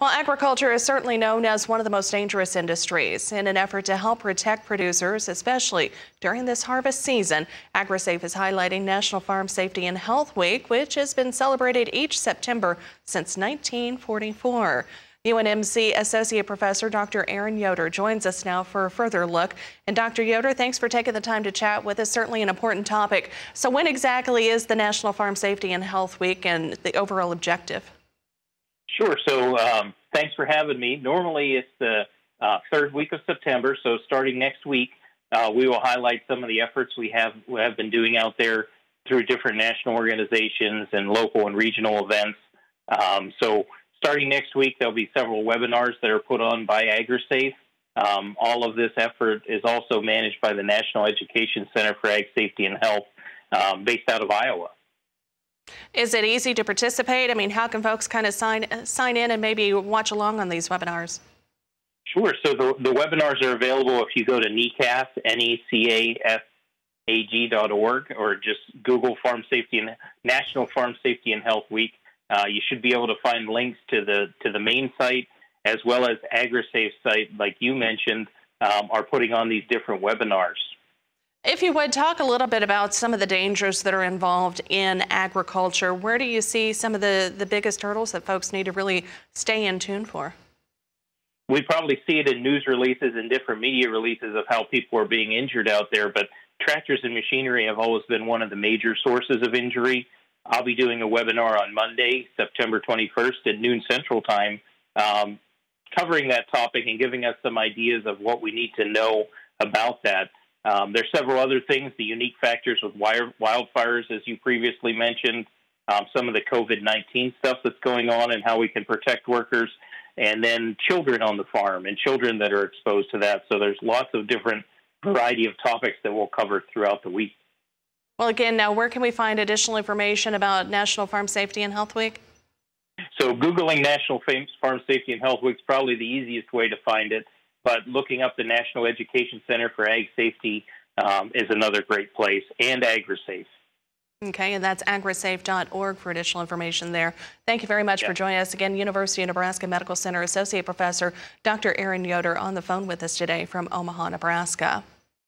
Well, agriculture is certainly known as one of the most dangerous industries. In an effort to help protect producers, especially during this harvest season, AgriSafe is highlighting National Farm Safety and Health Week, which has been celebrated each September since 1944. UNMC Associate Professor Dr. Aaron Yoder joins us now for a further look. And Dr. Yoder, thanks for taking the time to chat with us. Certainly an important topic. So when exactly is the National Farm Safety and Health Week and the overall objective? Sure. So um, thanks for having me. Normally it's the uh, third week of September, so starting next week, uh, we will highlight some of the efforts we have we have been doing out there through different national organizations and local and regional events. Um, so starting next week, there'll be several webinars that are put on by AgriSafe. Um, all of this effort is also managed by the National Education Center for Ag Safety and Health, um, based out of Iowa. Is it easy to participate? I mean, how can folks kind of sign sign in and maybe watch along on these webinars? Sure. So the, the webinars are available if you go to N-E-C-A-S-A-G dot org, or just Google Farm Safety and National Farm Safety and Health Week. Uh, you should be able to find links to the to the main site as well as AgriSafe site, like you mentioned, um, are putting on these different webinars. If you would talk a little bit about some of the dangers that are involved in agriculture, where do you see some of the, the biggest hurdles that folks need to really stay in tune for? We probably see it in news releases and different media releases of how people are being injured out there, but tractors and machinery have always been one of the major sources of injury. I'll be doing a webinar on Monday, September 21st at noon Central Time, um, covering that topic and giving us some ideas of what we need to know about that. Um, there's several other things, the unique factors with wire, wildfires, as you previously mentioned, um, some of the COVID 19 stuff that's going on and how we can protect workers, and then children on the farm and children that are exposed to that. So there's lots of different variety of topics that we'll cover throughout the week. Well, again, now where can we find additional information about National Farm Safety and Health Week? So, Googling National Farm Safety and Health Week is probably the easiest way to find it but looking up the National Education Center for Ag Safety um, is another great place, and AgriSafe. Okay, and that's agrisafe.org for additional information there. Thank you very much yeah. for joining us again. University of Nebraska Medical Center Associate Professor Dr. Aaron Yoder on the phone with us today from Omaha, Nebraska.